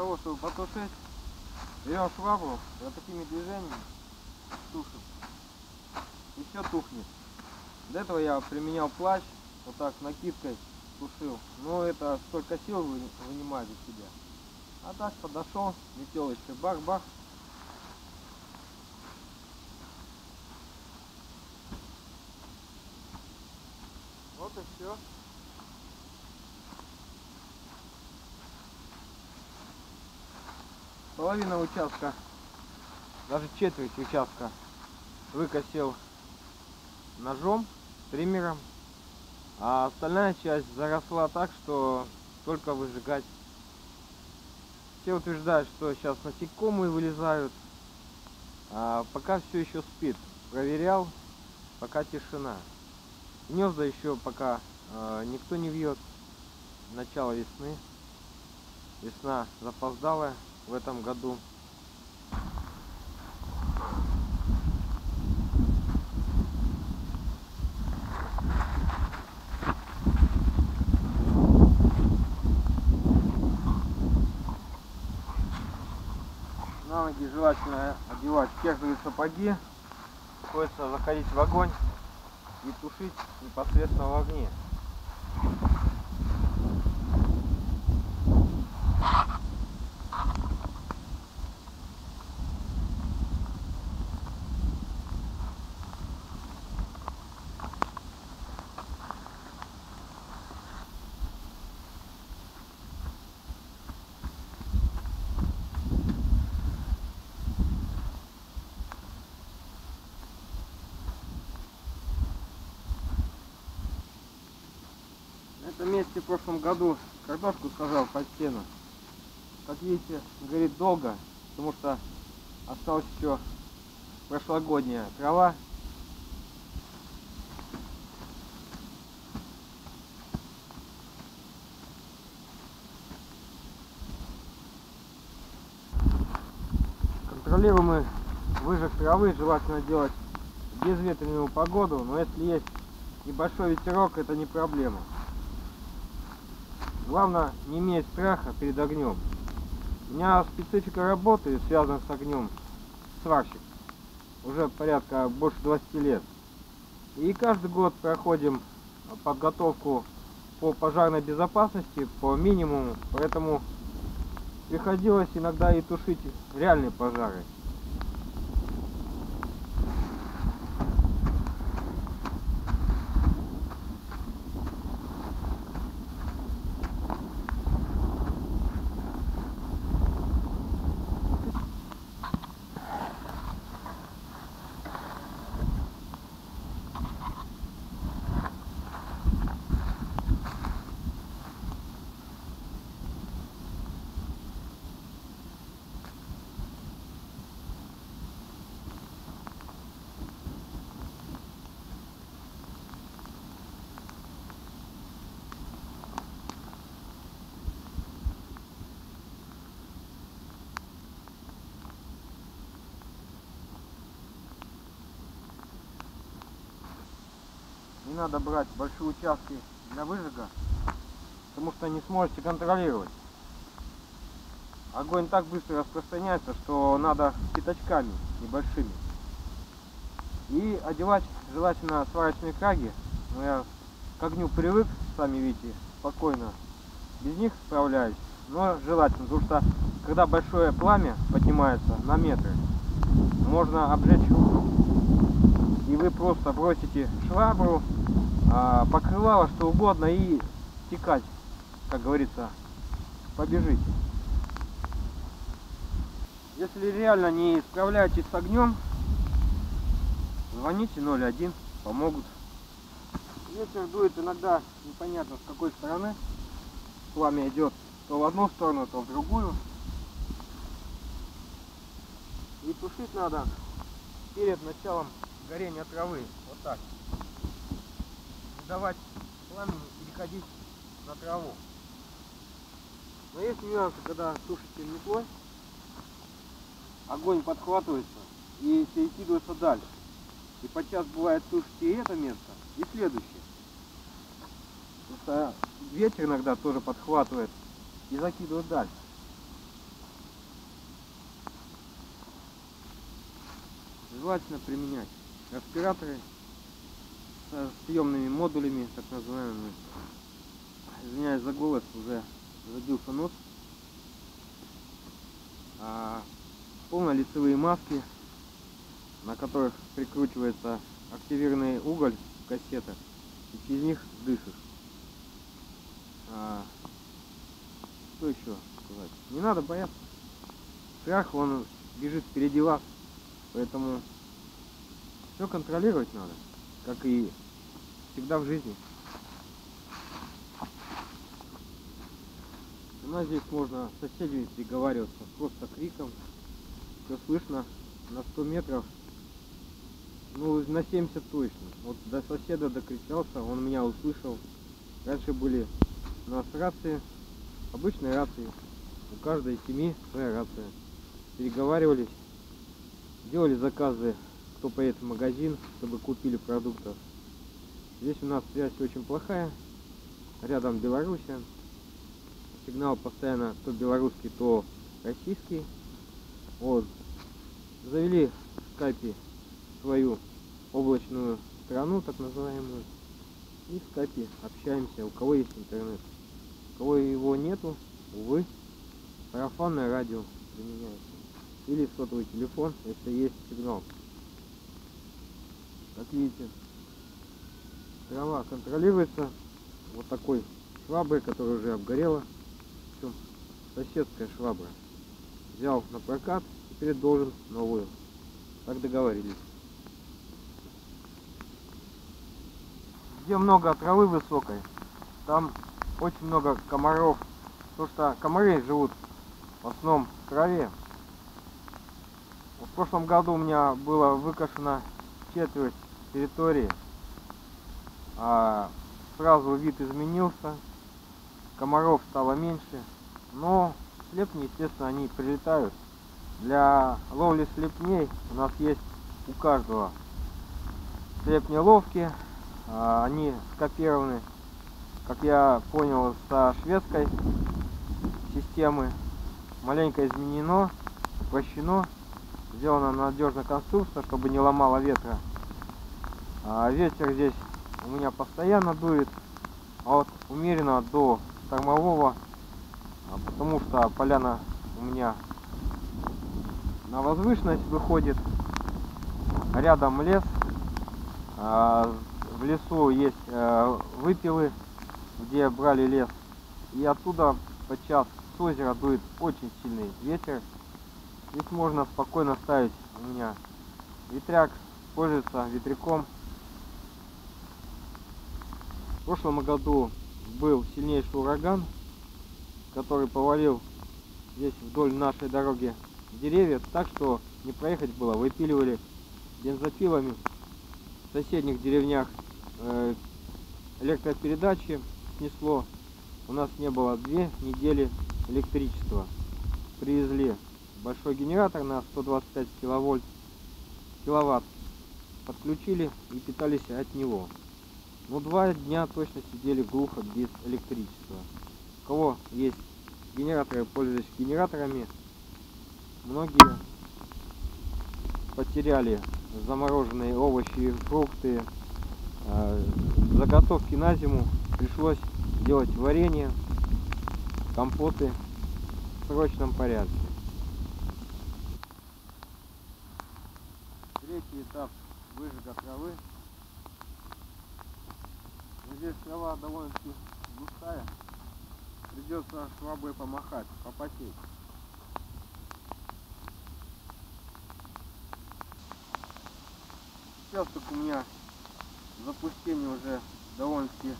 того, чтобы потушить, берем швабру, вот такими движениями тушим. И все тухнет. До этого я применял плащ, вот так накидкой тушил. Но это столько сил вы- вынимает из себя. А так подошел, метелочкой, бах-бах. Вот и все. Половина участка, даже четверть участка выкосил ножом, триммером, а остальная часть заросла так, что только выжигать. Все утверждают, что сейчас насекомые вылезают, а пока все еще спит. Проверял, пока тишина. Гнезда еще пока э, никто не вьет. Начало весны. Весна запоздалая в этом году. На ноги желательно одевать кегловые сапоги. Приходится заходить в огонь и тушить непосредственно в огне. Этом месте в прошлом году картошку сажал под стену. Как видите, горит долго, потому что осталась еще прошлогодняя трава. Контролируемый выжиг травы желательно делать безветренную погоду, но если есть небольшой ветерок, это не проблема. Главное не иметь страха перед огнем. У меня специфика работы связана с огнем. Сварщик. Уже порядка больше 20 лет. И каждый год проходим подготовку по пожарной безопасности по минимуму. Поэтому приходилось иногда и тушить реальные пожары. Надо брать большие участки для выжига, потому что не сможете контролировать. Огонь так быстро распространяется, что надо пятачками небольшими. И одевать желательно сварочные краги. Но я к огню привык, сами видите, спокойно. Без них справляюсь. Но желательно, потому что когда большое пламя поднимается на метры, можно обжечь руку. И вы просто бросите швабру, а, покрывало, что угодно и текать, как говорится, побежите. Если реально не справляетесь с огнем, звоните 01, помогут. Ветер дует иногда непонятно с какой стороны. Пламя идет то в одну сторону, то в другую. И тушить надо перед началом горения травы. Вот так. Не давать пламени переходить на траву. Но есть нюансы, когда тушите метлой, огонь подхватывается и перекидывается дальше. И подчас бывает тушите и это место, и следующее. Просто ветер иногда тоже подхватывает и закидывает дальше. Желательно применять респираторы с съемными модулями, так называемыми. Извиняюсь за голос, уже забился нос. А, полнолицевые маски, на которых прикручивается активированный уголь в кассетах, и через них дышишь. А, что еще сказать? Не надо бояться. Страх, он бежит впереди вас. Поэтому все контролировать надо, как и всегда в жизни. У нас здесь можно с соседями переговариваться просто криком. Все слышно на 100 метров. Ну, на 70 точно. Вот до соседа докричался, он меня услышал. Раньше были у нас рации, обычные рации. У каждой семьи своя рация. Переговаривались, делали заказы, кто поедет в магазин, чтобы купили продуктов. Здесь у нас связь очень плохая. Рядом Белоруссия. Сигнал постоянно то белорусский, то российский. Вот. Завели в скайпе свою облачную страну, так называемую. И в скайпе общаемся, у кого есть интернет. У кого его нету, увы, сарафанное радио применяется. Или сотовый телефон, если есть сигнал. Как видите, трава контролируется вот такой шваброй, которая уже обгорела. Все, соседская швабра. Взял на прокат, теперь должен новую. Так договорились. Где много травы высокой, там очень много комаров. Потому что комары живут в основном в траве. В прошлом году у меня было выкошено четверть территории. А сразу вид изменился. Комаров стало меньше. Но слепни, естественно, они прилетают. Для ловли слепней у нас есть у каждого слепни ловки. А, они скопированы, как я понял, со шведской системы. Маленько изменено, упрощено. Сделана надежная конструкция, чтобы не ломала ветра. А ветер здесь у меня постоянно дует, а вот умеренно до штормового, а потому что поляна у меня на возвышенность выходит, рядом лес, в лесу есть э, выпилы, где брали лес. И оттуда подчас с озера дует очень сильный ветер. Здесь можно спокойно ставить у меня ветряк, пользуется ветряком. В прошлом году был сильнейший ураган, который повалил здесь вдоль нашей дороги деревья, так что не проехать было, выпиливали бензопилами. В соседних деревнях Э, электропередачи снесло. У нас не было две недели электричества. Привезли большой генератор на 125 киловольт, киловатт. Подключили и питались от него. Но два дня точно сидели глухо без электричества. У кого есть генераторы, пользуясь генераторами, многие потеряли замороженные овощи и фрукты, а, заготовки на зиму пришлось делать варенье, компоты в срочном порядке. Третий этап выжига травы. Здесь трава довольно-таки густая. Придется шваброй помахать, попотеть. Сейчас только у меня запустение уже довольно-таки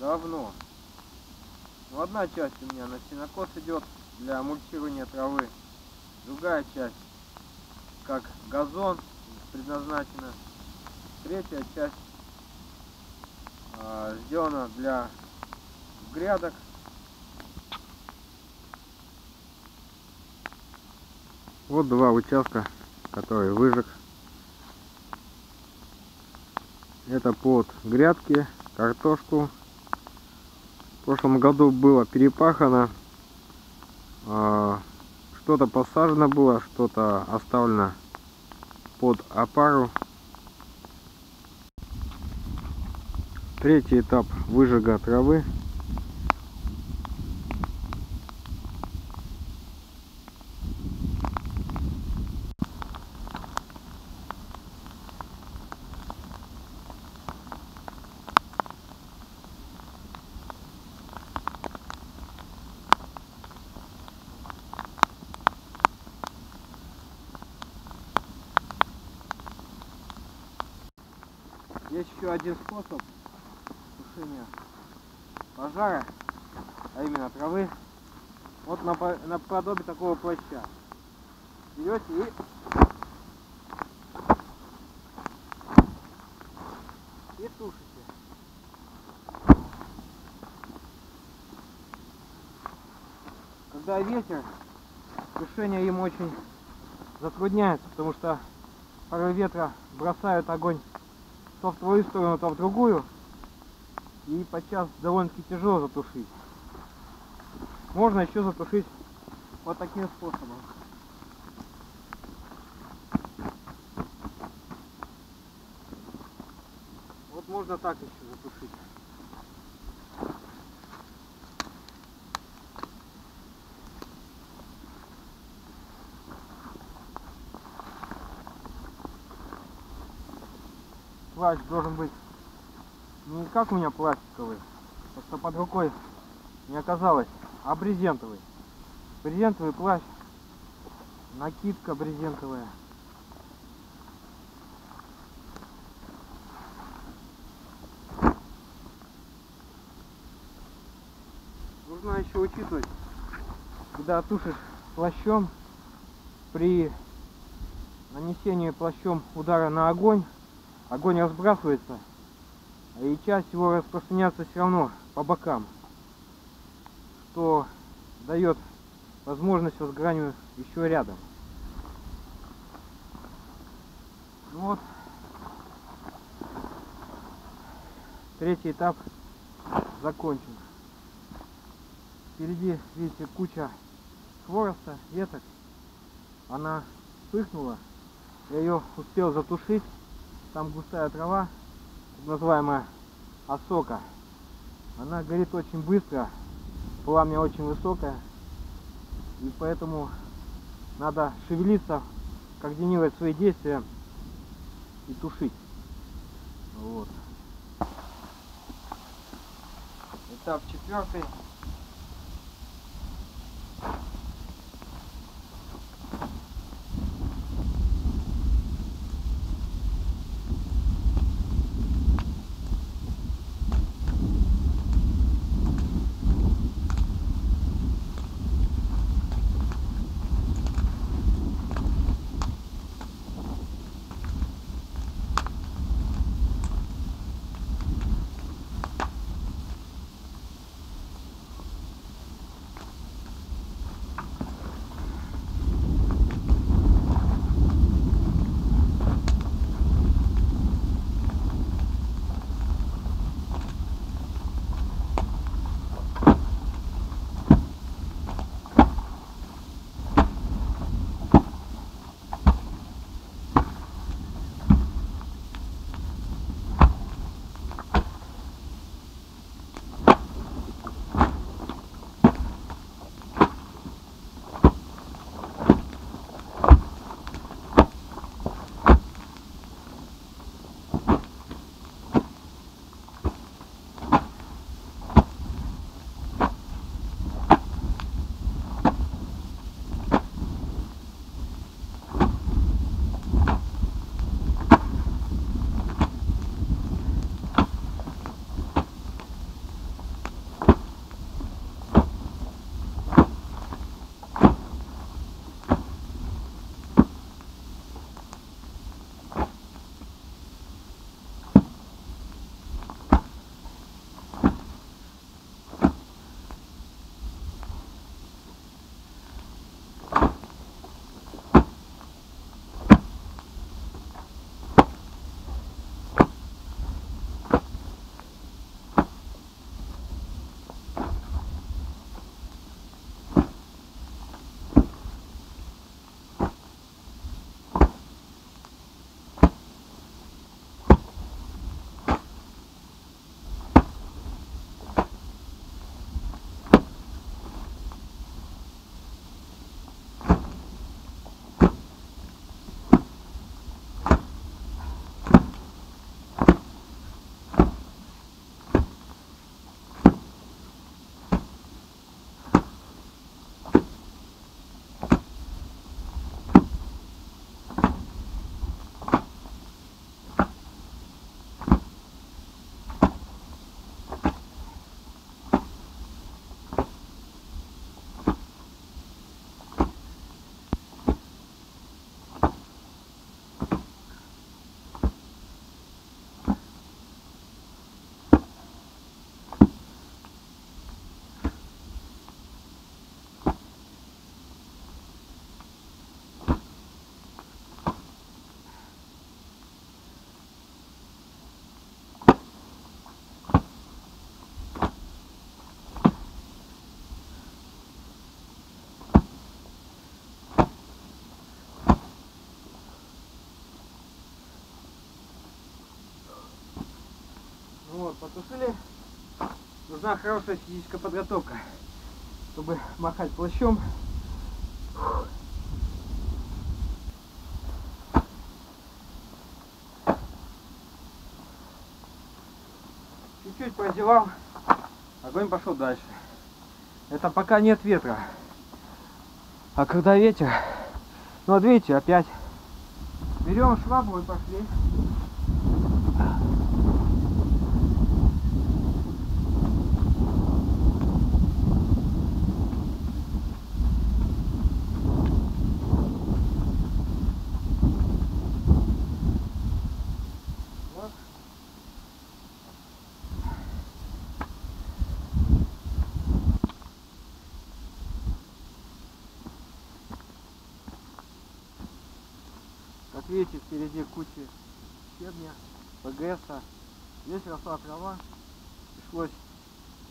давно. Но одна часть у меня на сенокос идет для мульчирования травы. Другая часть как газон предназначена. Третья часть сделана для грядок. Вот два участка, которые выжег Это под грядки, картошку. В прошлом году было перепахано. А, что-то посажено было, что-то оставлено под опару. Третий этап выжига травы. Есть еще один способ тушения пожара, а именно травы. Вот наподобие такого плаща. Берете и и тушите. Когда ветер, тушение им очень затрудняется, потому что порой ветра бросают огонь то в твою сторону, то в другую. И подчас довольно-таки тяжело затушить. Можно еще затушить вот таким способом. Вот можно так еще затушить. плащ должен быть не как у меня пластиковый, просто под рукой не оказалось, а брезентовый. Брезентовый плащ, накидка брезентовая. Нужно еще учитывать, когда тушишь плащом, при нанесении плащом удара на огонь, огонь разбрасывается, и часть его распространяется все равно по бокам, что дает возможность возгоранию еще рядом. Ну вот, третий этап закончен. Впереди, видите, куча хвороста, веток. Она вспыхнула. Я ее успел затушить там густая трава, так называемая осока. Она горит очень быстро, пламя очень высокое, и поэтому надо шевелиться, координировать свои действия и тушить. Вот. Этап четвертый. Потушили. Нужна хорошая физическая подготовка, чтобы махать плащом. Чуть-чуть прозевал, огонь пошел дальше. Это пока нет ветра. А когда ветер, ну вот видите, опять берем швабру и пошли. Как видите, впереди куча щебня, ПГСа. Здесь росла трава. Пришлось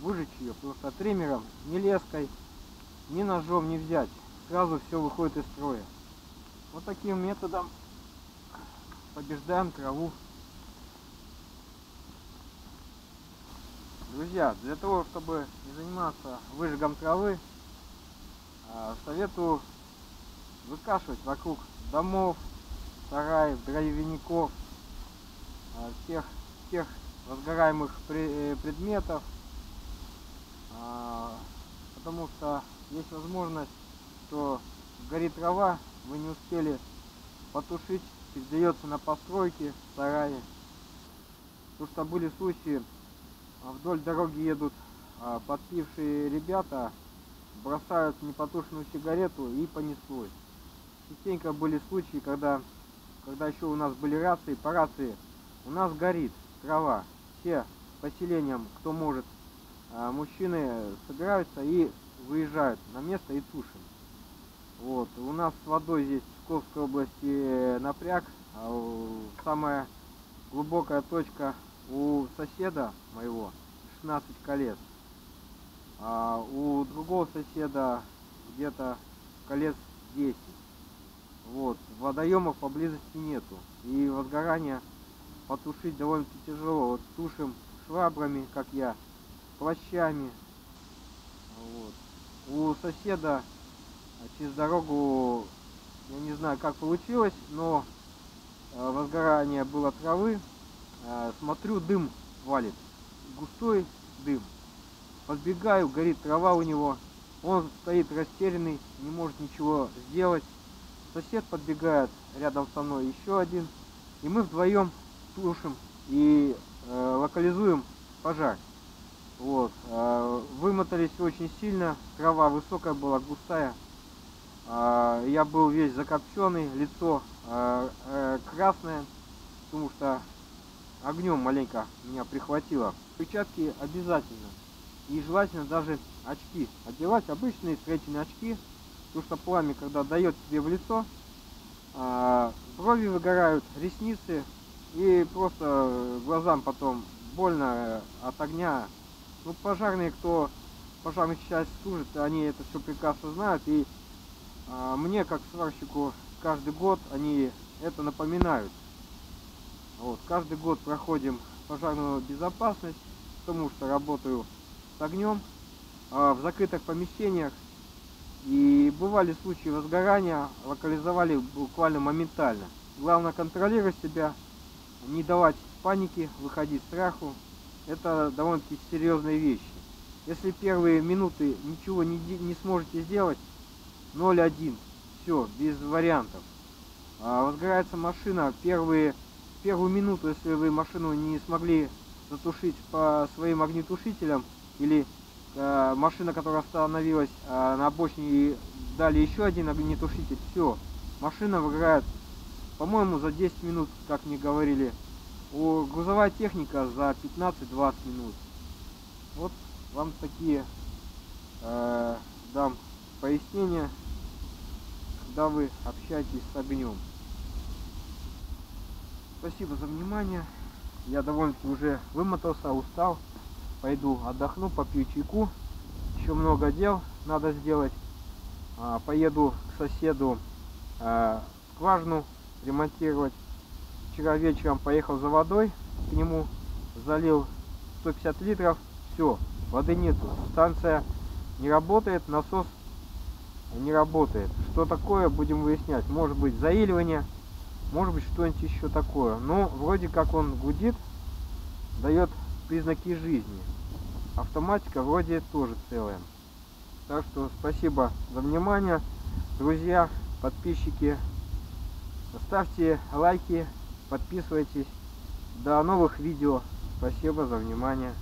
выжечь ее просто триммером, ни леской, ни ножом не взять. Сразу все выходит из строя. Вот таким методом побеждаем траву. Друзья, для того, чтобы не заниматься выжигом травы, а, советую выкашивать вокруг домов, дровяников, а, всех, всех разгораемых э, предметов, а, потому что есть возможность, что горит трава, вы не успели потушить, передается на постройки, сараи. Потому что были случаи, а, вдоль дороги едут подпившие ребята, бросают непотушенную сигарету и понеслось. Частенько были случаи, когда когда еще у нас были рации, по рации у нас горит трава. Все поселениям, кто может, а, мужчины собираются и выезжают на место и тушим. Вот. У нас с водой здесь в Псковской области напряг. А самая глубокая точка у соседа моего 16 колец. А у другого соседа где-то колец 10. Вот, водоемов поблизости нету. И возгорание потушить довольно-таки тяжело. Вот тушим швабрами, как я, плащами. Вот. У соседа через дорогу, я не знаю как получилось, но э, возгорание было травы. Э, смотрю, дым валит. Густой дым. Подбегаю, горит трава у него. Он стоит растерянный, не может ничего сделать сосед подбегает рядом со мной, еще один. И мы вдвоем тушим и э, локализуем пожар. Вот. Э, вымотались очень сильно, трава высокая была, густая. Э, я был весь закопченный, лицо э, э, красное, потому что огнем маленько меня прихватило. Перчатки обязательно. И желательно даже очки одевать, обычные строительные очки, Потому что пламя, когда дает тебе в лицо, а, брови выгорают, ресницы, и просто глазам потом больно от огня. Ну, пожарные, кто пожарный часть служит, они это все прекрасно знают. И а, мне, как сварщику, каждый год они это напоминают. Вот, каждый год проходим пожарную безопасность, потому что работаю с огнем. А в закрытых помещениях и бывали случаи возгорания, локализовали буквально моментально. Главное контролировать себя, не давать паники, выходить страху. Это довольно-таки серьезные вещи. Если первые минуты ничего не, не сможете сделать, 0-1, все, без вариантов. А возгорается машина, первые, первую минуту, если вы машину не смогли затушить по своим огнетушителям или машина, которая остановилась э, на обочине и дали еще один огнетушитель, все, машина выиграет, по-моему, за 10 минут, как мне говорили. У грузовая техника за 15-20 минут. Вот вам такие э, дам пояснения, когда вы общаетесь с огнем. Спасибо за внимание. Я довольно-таки уже вымотался, устал пойду отдохну, попью чайку. Еще много дел надо сделать. А, поеду к соседу а, скважину ремонтировать. Вчера вечером поехал за водой к нему, залил 150 литров, все, воды нету. Станция не работает, насос не работает. Что такое, будем выяснять. Может быть заиливание, может быть что-нибудь еще такое. Но вроде как он гудит, дает признаки жизни. Автоматика вроде тоже целая. Так что спасибо за внимание. Друзья, подписчики, ставьте лайки, подписывайтесь. До новых видео. Спасибо за внимание.